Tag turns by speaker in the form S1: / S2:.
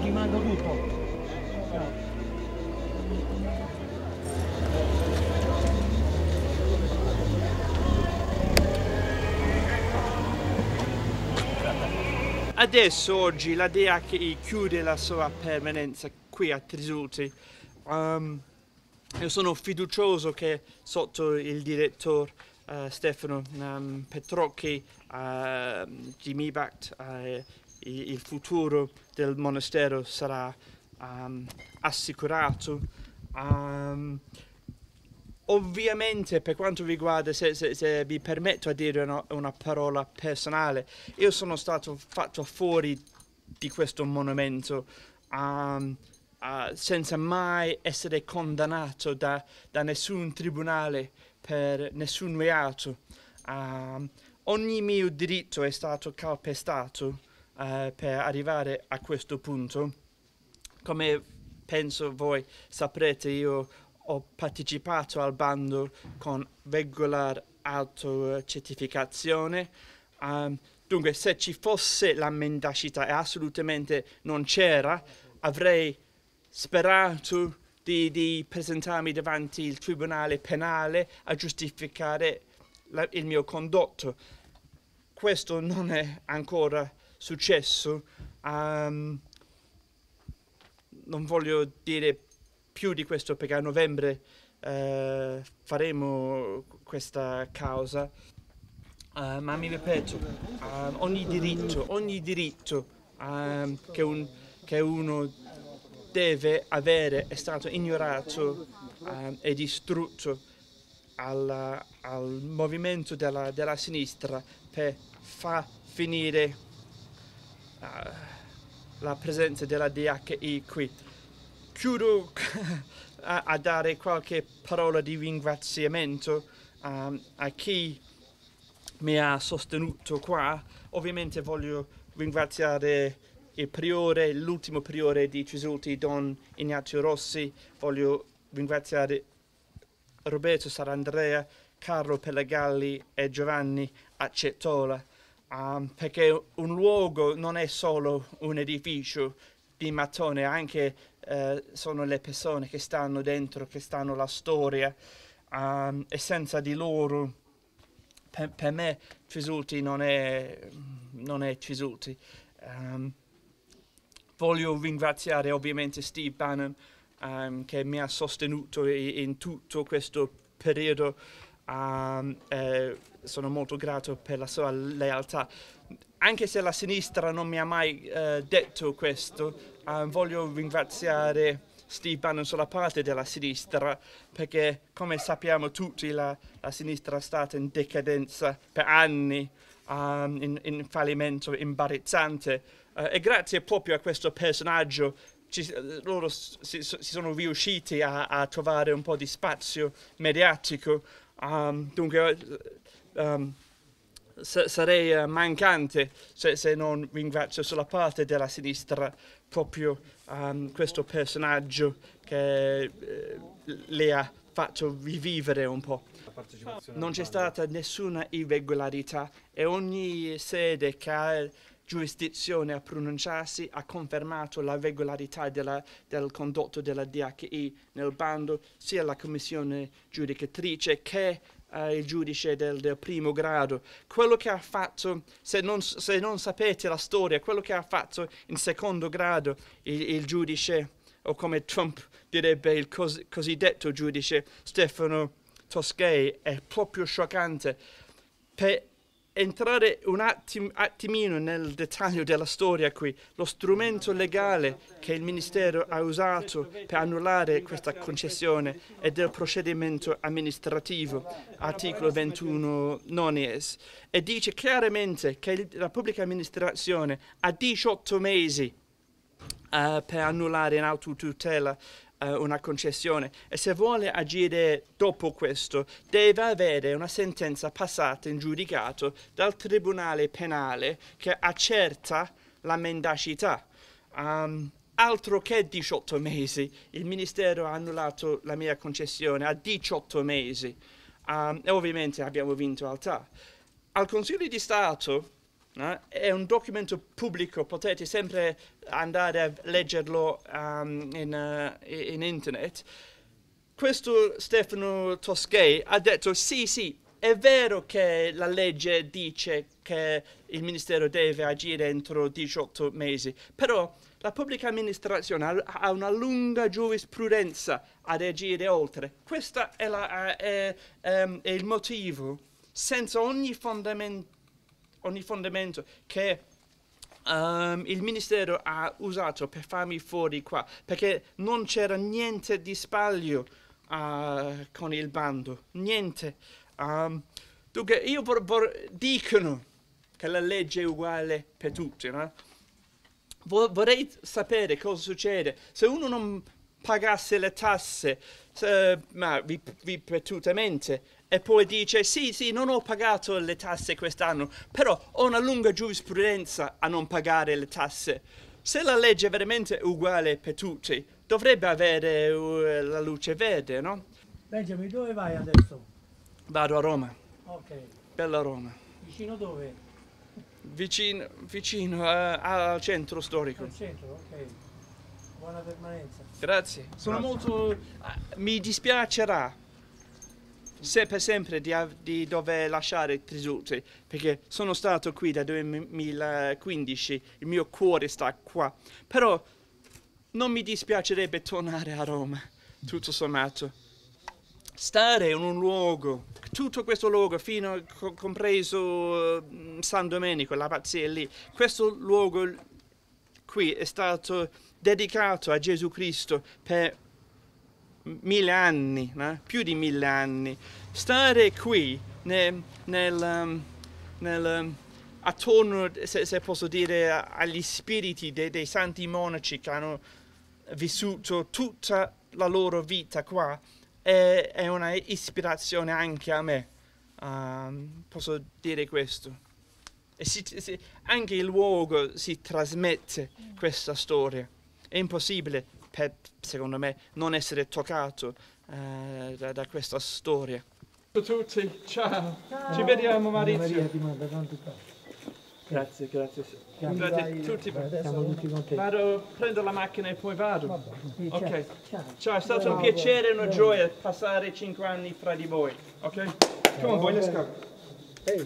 S1: poi ti mando tutto. Ciao.
S2: Adesso oggi la DHI chiude la sua permanenza qui a Trisulti. Um, io sono fiducioso che sotto il direttore uh, Stefano um, Petrocchi uh, di MIBACT uh, il futuro del monastero sarà um, assicurato. Um, ovviamente per quanto riguarda, se, se, se vi permetto a dire una, una, parola personale, io sono stato fatto fuori di questo monumento um, uh, senza mai essere condannato da, da, nessun tribunale per nessun reato. Um, ogni mio diritto è stato calpestato uh, per arrivare a questo punto. Come penso voi saprete, io ho partecipato al bando con regular autocertificazione. Um, dunque, se ci fosse la mendacità e assolutamente non c'era, avrei sperato di, di, presentarmi davanti il tribunale penale a giustificare la, il mio condotto. Questo non è ancora successo. Um, non voglio dire più di questo perché a novembre uh, faremo questa causa. Uh, ma mi ripeto, uh, ogni diritto, ogni diritto um, che, un, che, uno deve avere è stato ignorato um, e distrutto al, al movimento della, della, sinistra per far finire la presenza della DHI qui chiudo a, a, dare qualche parola di ringraziamento um, a chi mi ha sostenuto qua. Ovviamente voglio ringraziare il priore, l'ultimo priore di Cisulti, Don Ignazio Rossi. Voglio ringraziare Roberto Sarandrea, Carlo Pellegalli e Giovanni Accettola. Um, perché un luogo non è solo un edificio di mattone, anche eh, sono le persone che stanno dentro, che stanno la storia um, e senza di loro per, per me Cisulti non è, non è Cisulti. Um, voglio ringraziare ovviamente Steve Bannon um, che mi ha sostenuto in tutto questo periodo. Um, eh, sono molto grato per la sua lealtà. Anche se la sinistra non mi ha mai eh, detto questo, eh, voglio ringraziare Steve Bannon sulla parte della sinistra perché come sappiamo tutti la, la sinistra è stata in decadenza per anni, um, in, in, fallimento imbarazzante uh, e grazie proprio a questo personaggio ci, loro si, si, sono riusciti a, a, trovare un po' di spazio mediatico. Um, dunque um, sarei uh, mancante se, se, non ringrazio sulla parte della sinistra proprio um, questo personaggio che eh, le ha fatto rivivere un po'. Non c'è stata nessuna irregolarità e ogni sede che ha giurisdizione a pronunciarsi ha confermato la regolarità della, del condotto della DHI nel bando, sia la commissione giudicatrice che uh, il giudice del, del, primo grado, quello che ha fatto, se non, se non, sapete la storia, quello che ha fatto in secondo grado il, il giudice, o come Trump direbbe il cos, cosiddetto giudice Stefano Toskei, è proprio scioccante. Per entrare un attim, attimino nel dettaglio della storia qui, lo strumento legale che il Ministero ha usato per annullare questa concessione è del procedimento amministrativo, articolo 21 nonies, e dice chiaramente che la pubblica amministrazione ha 18 mesi uh, per annullare in autotutela uh, una concessione e se vuole agire dopo questo deve avere una sentenza passata in giudicato dal tribunale penale che accerta la mendacità. Um, altro che 18 mesi, il Ministero ha annullato la mia concessione a 18 mesi um, e ovviamente abbiamo vinto al TAR. Al Consiglio di Stato no? è un documento pubblico, potete sempre andare a leggerlo um, in, uh, in internet. Questo Stefano Toskei ha detto sì, sì, è vero che la legge dice che il Ministero deve agire entro 18 mesi, però la pubblica amministrazione ha una lunga giurisprudenza ad agire oltre. Questo è, la, è, è, um, è il motivo, senza ogni fondamento, ogni fondamento che um, il Ministero ha usato per farmi fuori qua, perché non c'era niente di sbaglio uh, con il bando, niente. Um, dunque, io vor, vor, dicono che la legge è uguale per tutti, no? vorrei sapere cosa succede se uno non pagasse le tasse uh, ma ripetutamente e poi dice sì sì non ho pagato le tasse quest'anno però ho una lunga giurisprudenza a non pagare le tasse se la legge è veramente uguale per tutti dovrebbe avere uh, la luce verde no?
S1: Benjamin dove vai adesso?
S2: vado a Roma
S1: ok
S2: bella Roma
S1: vicino dove?
S2: vicino, vicino uh, al centro storico.
S1: Al centro, ok. Buona permanenza.
S2: Grazie. Sono molto... Uh, mi dispiacerà se per sempre di, di, dover lasciare Trisuti, perché sono stato qui da 2015, il mio cuore sta qua. Però non mi dispiacerebbe tornare a Roma, tutto sommato. Stare in un luogo tutto questo luogo, fino a, compreso uh, San Domenico, l'abbazia lì, questo luogo qui è stato dedicato a Gesù Cristo per mille anni, no? più di mille anni. Stare qui nel, nel, um, nel um, attorno, se, se, posso dire, agli spiriti dei, dei santi monaci che hanno vissuto tutta la loro vita qua, è, è una ispirazione anche a me, um, posso dire questo. E si, si, anche il luogo si trasmette questa storia. È impossibile, per, secondo me, non essere toccato uh, da, da, questa storia. Ciao a tutti, ciao. ciao. Ci vediamo Maurizio.
S1: Maria ti manda tanti
S2: Grazie, grazie.
S1: Grazie tutti. Siamo tutti contenti.
S2: Vado, prendo la macchina e poi vado.
S1: Vabbè,
S2: ok.
S1: Ciao.
S2: Ciao, è stato un piacere e una gioia passare cinque anni fra di voi. Ok? Come boy, let's go.
S1: Hey.